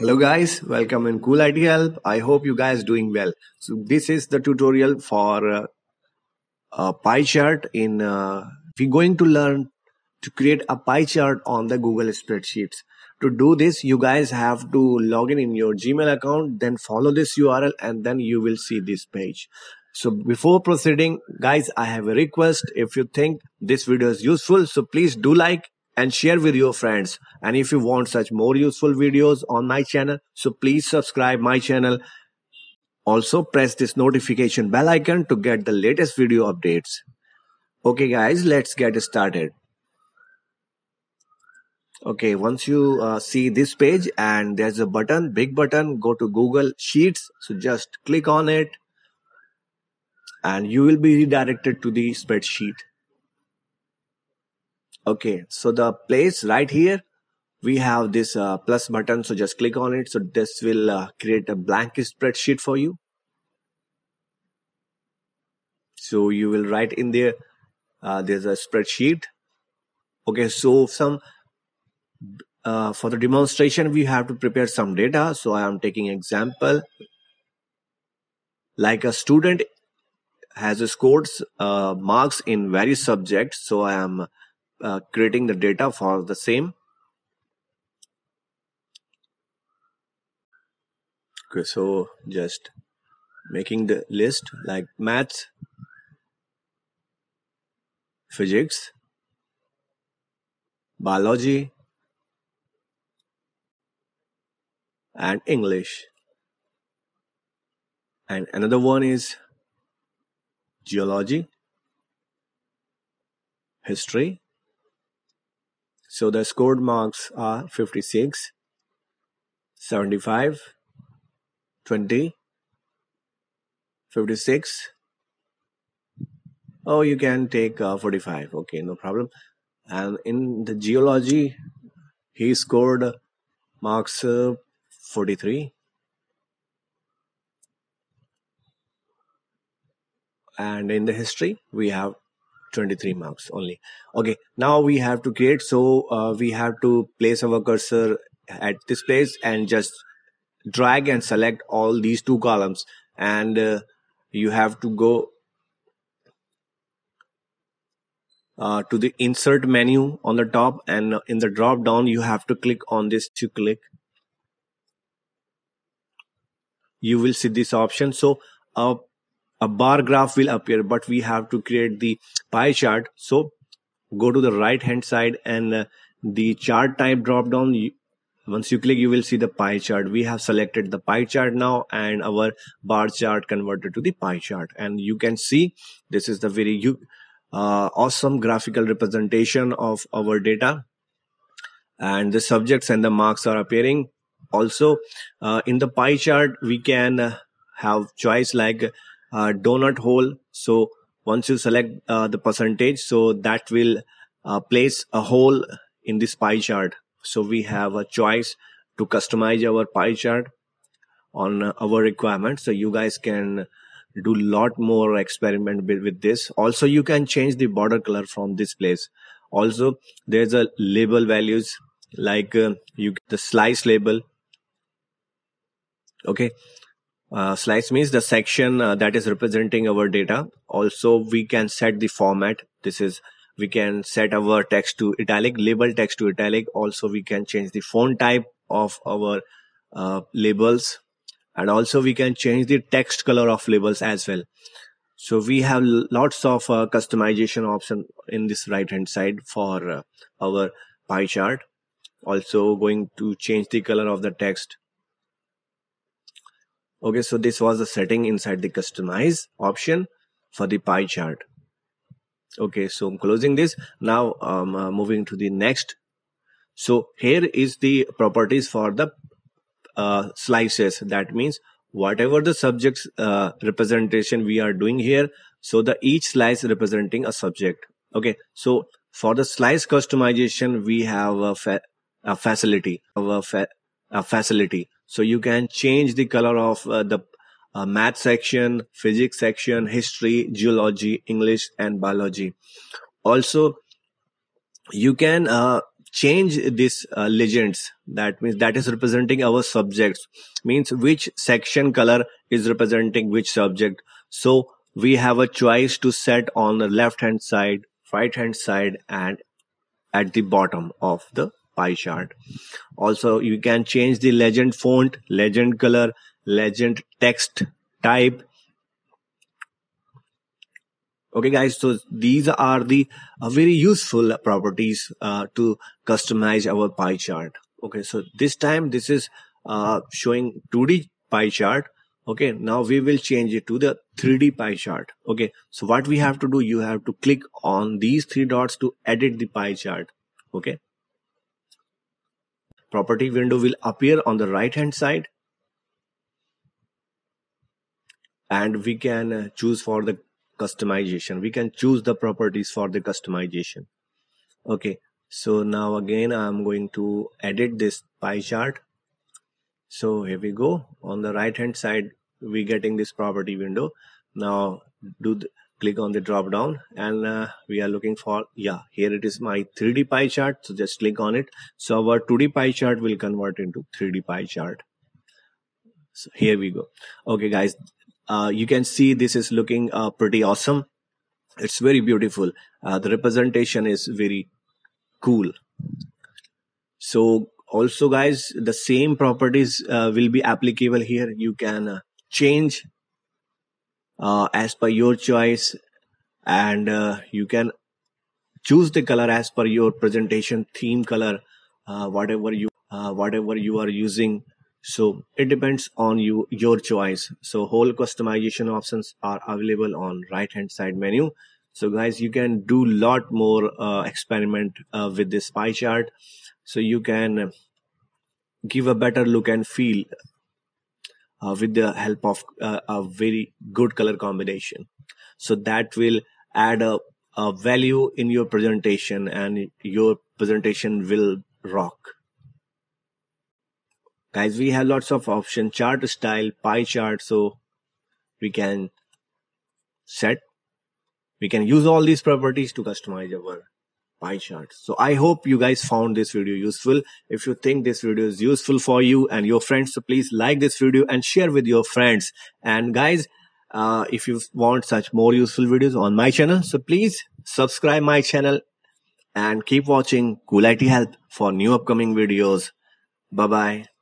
Hello guys, welcome in Cool IT Help. I hope you guys doing well. So this is the tutorial for uh, a pie chart in uh, we're going to learn to create a pie chart on the Google spreadsheets. To do this, you guys have to log in in your Gmail account, then follow this URL and then you will see this page. So before proceeding, guys, I have a request. If you think this video is useful, so please do like and share with your friends. And if you want such more useful videos on my channel, so please subscribe my channel. Also press this notification bell icon to get the latest video updates. Okay guys, let's get started. Okay, once you uh, see this page and there's a button, big button, go to Google Sheets. So just click on it and you will be redirected to the spreadsheet. Okay, so the place right here, we have this uh, plus button. So just click on it. So this will uh, create a blank spreadsheet for you. So you will write in there, uh, there's a spreadsheet. Okay, so some uh, for the demonstration, we have to prepare some data. So I am taking example like a student has scored uh, marks in various subjects. So I am uh, creating the data for the same. Okay, so just making the list like maths, physics, biology, and English. And another one is geology, history, so the scored marks are 56, 75, 20, 56. Oh, you can take uh, 45. Okay, no problem. And in the geology, he scored marks uh, 43. And in the history, we have 23 marks only. Okay now we have to create so uh, we have to place our cursor at this place and just drag and select all these two columns. And uh, you have to go uh, to the insert menu on the top. And in the drop down you have to click on this. To click you will see this option. So uh, a bar graph will appear but we have to create the pie chart. So go to the right hand side and uh, the chart type drop down. Once you click you will see the pie chart. We have selected the pie chart now and our bar chart converted to the pie chart. And you can see this is the very uh, awesome graphical representation of our data. And the subjects and the marks are appearing. Also uh, in the pie chart we can uh, have choice like uh, donut hole. So once you select uh, the percentage, so that will uh, place a hole in this pie chart. So we have a choice to customize our pie chart on our requirements. So you guys can do lot more experiment with, this. Also, you can change the border color from this place. Also, there's a label values like uh, you the slice label. Okay, uh, slice means the section uh, that is representing our data. Also, we can set the format. This is we can set our text to italic, label text to italic. Also, we can change the font type of our uh, labels, and also we can change the text color of labels as well. So we have lots of uh, customization option in this right hand side for uh, our pie chart. Also, going to change the color of the text Okay, so this was the setting inside the customize option for the pie chart. Okay, so I'm closing this. Now um, uh, moving to the next. So here is the properties for the uh, slices. That means whatever the subject's uh, representation we are doing here. So the each slice representing a subject. Okay, so for the slice customization, we have a, fa a facility, a, fa a facility. So you can change the color of uh, the uh, math section, physics section, history, geology, English, and biology. Also, you can uh, change this uh, legends. That means that is representing our subjects. Means which section color is representing which subject. So we have a choice to set on the left hand side right hand side and at the bottom of the pie chart. Also you can change the legend font legend color legend text type. Okay guys so these are the uh, very useful properties uh, to customize our pie chart. Okay so this time this is uh, showing 2d pie chart. Okay now we will change it to the 3d pie chart. Okay so what we have to do you have to click on these three dots to edit the pie chart. Okay property window will appear on the right hand side. And we can uh, choose for the customization. We can choose the properties for the customization. Okay so now again i'm going to edit this pie chart. So here we go. On the right hand side we getting this property window. Now do the, click on the drop down and uh, we are looking for yeah here it is my 3d pie chart so just click on it so our 2d pie chart will convert into 3d pie chart so here we go okay guys uh, you can see this is looking uh, pretty awesome. It's very beautiful. Uh, the representation is very cool. So also guys, the same properties uh, will be applicable here. You can uh, change uh, as per your choice and you can choose the color as per your presentation theme color, whatever you whatever you are using. So it depends on you your choice. So whole customization options are available on right hand side menu. So guys you can do lot more uh, experiment uh, with this pie chart. So you can give a better look and feel uh, with the help of uh, a very good color combination. So that will add a, a value in your presentation and your presentation will rock. Guys we have lots of options chart style pie chart so we can set. We can use all these properties to customize our pie chart. So i hope you guys found this video useful. If you think this video is useful for you and your friends so please like this video and share with your friends. And guys uh, if you want such more useful videos on my channel so please subscribe my channel and keep watching Cool IT Help for new upcoming videos. Bye bye